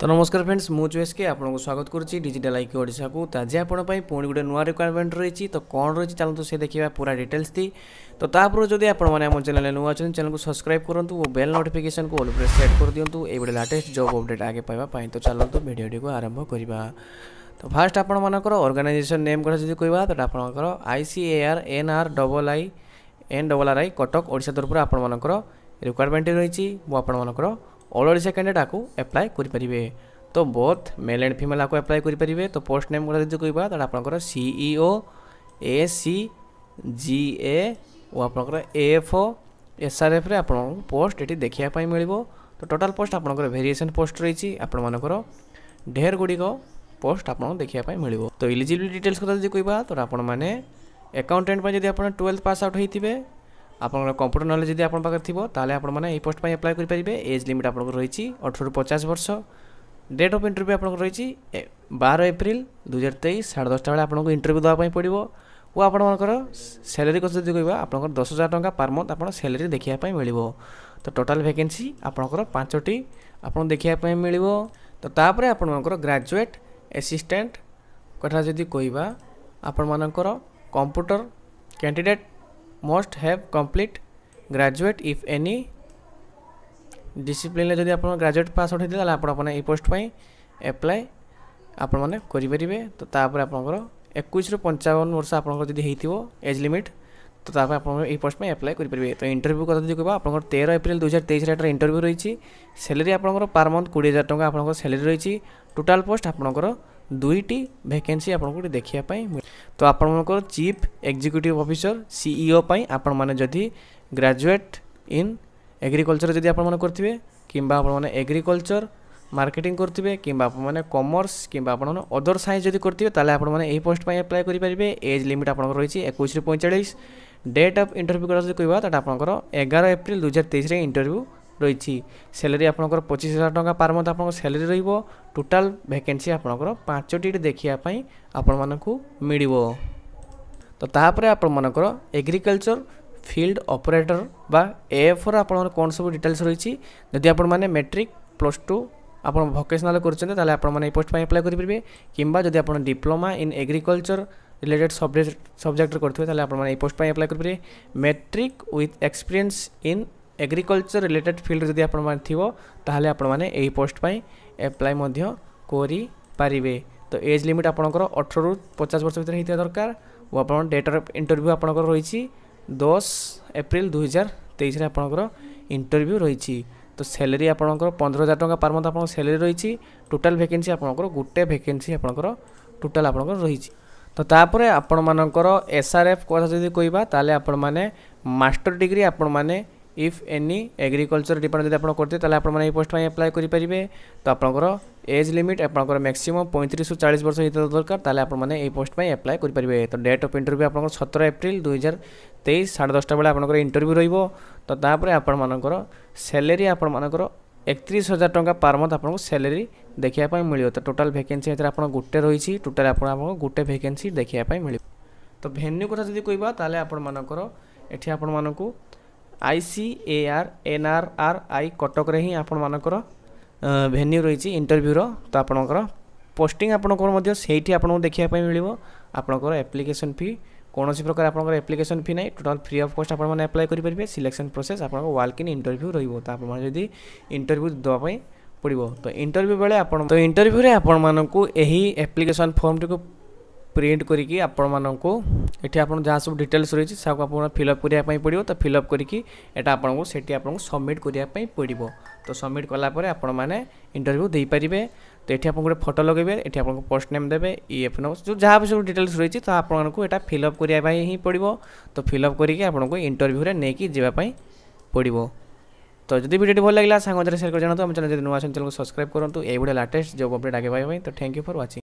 ତ ନମସ୍କାର ଫ୍ରେଣ୍ଡସ୍ ମୁଁ ଚୁଏସ୍କେ ଆପଣଙ୍କୁ ସ୍ୱାଗତ କରୁଛି ଡିଜିଟାଲ୍ ଆଇକି ଓଡ଼ିଶାକୁ ତ ଆଜି ଆପଣଙ୍କ ପାଇଁ ପୁଣି ଗୋଟେ ନୂଆ ରିକ୍ୱାରମେଣ୍ଟ ରହିଛି ତ କ'ଣ ରହିଛି ଚାଲନ୍ତୁ ସେ ଦେଖିବା ପୁରା ଡିଟେଲ୍ସଟି ତ ତା'ପରେ ଯଦି ଆପଣମାନେ ଆମ ଚ୍ୟାନେଲ୍ରେ ନୂଆ ଅଛନ୍ତି ଚ୍ୟାନେଲକୁ ସବସ୍କ୍ରାଇବ୍ କରନ୍ତୁ ଓ ବେଲ୍ ନୋଟିଫିକେସନ୍କୁ ଅଲ୍ ଉପରେ ସେଟ୍ କରିଦିଅନ୍ତୁ ଏଇଭଳି ଲାଟେଷ୍ଟ ଜବ୍ ଅପଡ଼େଟ୍ ଆଗେ ପାଇବା ପାଇଁ ତ ଚାଲନ୍ତୁ ଭିଡ଼ିଓଟିକୁ ଆରମ୍ଭ କରିବା ତ ଫାର୍ଷ୍ଟ ଆପଣମାନଙ୍କର ଅର୍ଗାନାଇଜେସନ୍ ନେମ୍ କଥା ଯଦି କହିବା ତ ଆପଣଙ୍କର I C A R N R double I N double R I Cuttack Odisha ତରଫରୁ ଆପଣମାନଙ୍କର ରିକ୍ୱାରମେଣ୍ଟ ରହିଛି ମୁଁ ଆପଣମାନଙ୍କର অলরেডি সেকেন্ডে টাকু এপ্লাই করি পরিবে তো বোথ মেল এন্ড ফিমেল হাকো এপ্লাই করি পরিবে তো পোস্ট নেম গরে যে কইবা তন আপনকর C E O A C G A O আপনকর A four S R F রে আপনক পোস্ট এটি দেখিয়া পাই মিলিবো তো টোটাল পোস্ট আপনকর ভেরিয়েশন পোস্ট রইছি আপন মানা করো ঢेर गुडी को পোস্ট আপন দেখিয়া পাই মিলিবো তো এলিজিবিলি ডিটেইলস গরে যে কইবা তন আপন মানে অ্যাকাউন্টেন্ট পই যদি আপন 12th পাস আউট হইতিবে আপনার কম্পুটর নলেজ যদি আপনার পাখে থাকবে তাহলে আপনার মানে এই পোস্ট পাই আপ্লাই করে পারবে এজ লিমিট আপনার রয়েছে অঠর পচাশ বর্ষ ডেট অফ ইন্টরভিউ আপনার রয়েছে বার এপ্রিল দুই হাজার তেইশ সাড়ে দশটা বেড়ে আপনার ইন্টরভিউ দেওয়া পড়ব ও আপনার স্যালারি কথা যদি কহবা আপনার দশ হাজার টাকা পার মন্থ আপনার স্যালারি দেখা মিলব তো টোটাল ভ্যাকেন্সি আপনার পাঁচটি আপনার দেখা মিলব তো তাপরে আপনার গ্রাজুয়েট এসিষ্টাট কথা যদি কহবা আপনার computer candidate must have complete graduate if any ডিসিপ্লিনে যদি আপনার গ্রাজুয়েট পাସ୍ উঠাই তাহলে ଆପଣ ଆପଣ ଏଇ ପୋଷ୍ଟ ପାଇଁ ଆପ୍ଲାଏ ଆପଣମାନେ କରିପାରିବେ ତ ତାପରେ ଆପଣଙ୍କର ଏକୋଇଶରୁ ପଞ୍ଚାବନ ବର୍ଷ ଆପଣଙ୍କର ଯଦି ହେଇଥିବ ଏଜ୍ ଲିମିଟ୍ ତ ତାପରେ ଆପଣ ଏଇ ପୋଷ୍ଟ ପାଇଁ ଆପ୍ଲାଏ କରିପାରିବେ ତ ଇଣ୍ଟରଭ୍ୟୁ କଥା ଯଦି କହିବା ଆପଣଙ୍କର ତେର ଏପ୍ରିଲ ଦୁଇ ହଜାର ତେଇଶରେ ଏଠାରେ ଇଣ୍ଟରଭ୍ୟୁ ରହିଛି ସ୍ୟାଲେରି ଆପଣଙ୍କର ପାର୍ ମନ୍ଥ କୋଡ଼ିଏ ହଜାର ଟଙ୍କା ଆପଣଙ୍କର ସ୍ୟାଲେରି ରହିଛି ଟୋଟାଲ୍ ପୋଷ୍ଟ ଆପଣଙ୍କର ଦୁଇଟି ଭ୍ୟାକେନ୍ସି ଆପଣଙ୍କୁ ଦେଖିବା ପାଇଁ ତ ଆପଣଙ୍କର ଚିଫ୍ ଏକ୍ଜିକ୍ୟୁଟିଭ୍ ଅଫିସର ସିଇଓ ପାଇଁ ଆପଣମାନେ ଯଦି ଗ୍ରାଜୁଏଟ୍ ଇନ୍ ଏଗ୍ରିକଲଚର ଯଦି ଆପଣମାନେ କରିଥିବେ କିମ୍ବା ଆପଣମାନେ ଏଗ୍ରିକଲଚର মার্কেটিং করবে কিংবা আপনার মানে কমর্স কিংবা আপনার অদর মানে সাইন্স মানে যদি করবে তাহলে আপনার এই পোস্ট পাই আপ্লাই করে পেয়ে এজ লিমিট আপনার রয়েছে একুশ পঁয়চাশ ডেট অফ ইন্টরভিউ করা যদি কহা তাহলে আপনার এগার এপ্রিল দুই হাজার তেইশে ইন্টরভিউ রয়েছে স্যালারি আপনার পঁচিশ হাজার টাকা পার মন্থ আপনার স্যালারি রহব টোটাল ভ্যাকেন্সি আপনার পাঁচটি দেখা আপন মানুষ মিলব তো তাপরে আপন মানুষ এগ্রিকলচর ফিল্ড অপরেটর বা এএফর আপনার কোণ সব ডিটেলস রয়েছে যদি আপন মানে মেট্রিক প্লস টু ଆପଣ ଭୋକେସନାଲ୍ କରୁଛନ୍ତି ତାହେଲେ ଆପଣମାନେ ଏଇ ପୋଷ୍ଟ ପାଇଁ ଆପ୍ଲାଏ କରିପାରିବେ କିମ୍ବା ଯଦି ଆପଣ diploma in agriculture related subject ସବଜେକ୍ଟରେ କରିଥିବେ ତାହେଲେ ଆପଣମାନେ ଏଇ ପୋଷ୍ଟ ପାଇଁ ଆପ୍ଲାଏ କରିପାରିବେ matric with experience in agriculture related field ଯଦି ଆପଣମାନେ ଥିବ ତାହେଲେ ଆପଣମାନେ ଏହି ପୋଷ୍ଟ ପାଇଁ ଆପ୍ଲାଏ ମଧ୍ୟ କରିପାରିବେ ତ ଏଜ୍ ଲିମିଟ୍ ଆପଣଙ୍କର ଅଠରରୁ ପଚାଶ ବର୍ଷ ଭିତରେ ହେଇଥିବା ଦରକାର ଓ ଆପଣ ଡେଟ୍ ଅଫ୍ ଇଣ୍ଟରଭ୍ୟୁ ଆପଣଙ୍କର ରହିଛି ଦଶ ଏପ୍ରିଲ ଦୁଇହଜାର ତେଇଶରେ ଆପଣଙ୍କର ଇଣ୍ଟରଭ୍ୟୁ ରହିଛି ତ ସ୍ୟାଲେରି ଆପଣଙ୍କର ପନ୍ଦର ହଜାର ଟଙ୍କା ପାର ମନ୍ଥ ଆପଣଙ୍କ ସ୍ୟାଲେରି ରହିଛି ଟୋଟାଲ୍ ଭେକେନ୍ସି ଆପଣଙ୍କର ଗୋଟେ ଭେକେନ୍ସି ଆପଣଙ୍କର ଟୋଟାଲ୍ ଆପଣଙ୍କର ରହିଛି ତ ତାପରେ ଆପଣମାନଙ୍କର ଏସ୍ ଆର୍ ଏଫ୍ କଥା ଯଦି କହିବା ତାହେଲେ ଆପଣମାନେ ମାଷ୍ଟର ଡିଗ୍ରୀ ଆପଣମାନେ ইফ ଏନି ଏଗ୍ରିକଲଚର ଡିପାର୍ଟମେଣ୍ଟ ଯଦି ଆପଣ କରିଥିବେ ତାହେଲେ ଆପଣମାନେ ଏହି ପୋଷ୍ଟ ପାଇଁ ଆପ୍ଲାଏ କରିପାରିବେ ତ ଆପଣଙ୍କର ଏଜ୍ ଲିମିଟ୍ ଆପଣଙ୍କର ମ୍ୟାକ୍ସିମମ୍ ପଇଁତିରିଶରୁ ଚାଳିଶ ବର୍ଷ ହେଇଥିବା ଦରକାର ତାହେଲେ ଆପଣମାନେ ଏହି ପୋଷ୍ଟ ପାଇଁ ଆପ୍ଲାଏ କରିପାରିବେ ତ ଡେଟ୍ ଅଫ୍ ଇଣ୍ଟରଭ୍ୟୁ ଆପଣଙ୍କର ସତର ଏପ୍ରିଲ ଦୁଇହଜାର ତେଇଶ ସାଢ଼େ ଦଶଟା ବେଳେ ଆପଣଙ୍କର ଇଣ୍ଟରଭ୍ୟୁ ରହିବ ତ ତାପରେ ଆପଣମାନଙ୍କର ସ୍ୟାଲେରି ଆପଣମାନଙ୍କର ଏକତିରିଶ ହଜାର ଟଙ୍କା ପାର୍ ମନ୍ଥ ଆପଣଙ୍କୁ ସ୍ୟାଲେରି ଦେଖିବା ପାଇଁ ମିଳିବ ତ ଟୋଟାଲ୍ ଭ୍ୟାକେନ୍ସି ଏଥିରେ ଆପଣ ଗୋଟେ ରହିଛି ଟୋଟାଲ୍ ଆପଣ ଆପଣଙ୍କୁ ଗୋଟେ ଭ୍ୟାକେନ୍ସି ଦେଖିବା ପାଇଁ ମିଳିବ ତ ଭେନ୍ୟୁ କଥା ଯଦି କହିବା ତାହେଲେ ଆପଣମାନଙ୍କର ଏଠି ଆପଣମାନଙ୍କୁ I C A R N R R I କଟକରେ ହିଁ ଆପଣମାନଙ୍କର ଭେନ୍ୟୁ ରହିଛି ଇଣ୍ଟରଭ୍ୟୁର ତ ଆପଣଙ୍କର ପୋଷ୍ଟିଂ ଆପଣଙ୍କର ମଧ୍ୟ ସେଇଠି ଆପଣଙ୍କୁ ଦେଖିବା ପାଇଁ ମିଳିବ ଆପଣଙ୍କର ଆପ୍ଲିକେସନ୍ ଫି କୌଣସି ପ୍ରକାର ଆପଣଙ୍କର ଆପ୍ଲିକେସନ୍ ଫି ନାହିଁ ଟୋଟାଲ୍ ଫ୍ରି ଅଫ୍ କଷ୍ଟ ଆପଣମାନେ ଆପ୍ଲାଏ କରିପାରିବେ ସିଲେକ୍ସନ୍ ପ୍ରୋସେସ୍ ଆପଣଙ୍କ ୱାଲ୍କ ଇନ୍ ଇଣ୍ଟରଭ୍ୟୁ ରହିବ ତ ଆପଣମାନେ ଯଦି ଇଣ୍ଟରଭ୍ୟୁ ଦେବା ପାଇଁ ପଡ଼ିବ ତ ଇଣ୍ଟରଭ୍ୟୁ ବେଳେ ଆପଣ ତ ଇଣ୍ଟରଭ୍ୟୁରେ ଆପଣମାନଙ୍କୁ ଏହି ଆପ୍ଲିକେସନ୍ ଫର୍ମଟିକୁ প্রিন্ট করিকি আপনার এটি আপনার যা সব ডিটেলস রয়েছে সে আপনার ফিল আপ করা পড়ব তো ফিল আপ করিকি এটা আপনার সেটি আপনার সবমিট করা পড়ব তো সবমিট কলাপরে আপনার ইন্টরভিউ দিয়ে তো এটি আপনার গোটে ফটো লগাইবে এটি আপনার পোস্ট নেম দেবে ইএফ নম্বর যা সব ডিটেলস রয়েছে তো আপনার এটা ফিল আপ করা হি পড়ব তো ফিল আপ করিকি আপনার ইন্টরভিউরে নেই যাওয়া পড়ব তো যদি ভিডিওটি ভাল লাগিলা সাংবাদিক সেয়ার করে জানাতো আমার চ্যানেল যদি নয় আসেন চ্যানেলকে সবসক্রাইব করুন এইভাবে লাটেস্ট জব আপডেট আগে পাইবা তো থ্যাংক ইউ ফর ওয়াচিং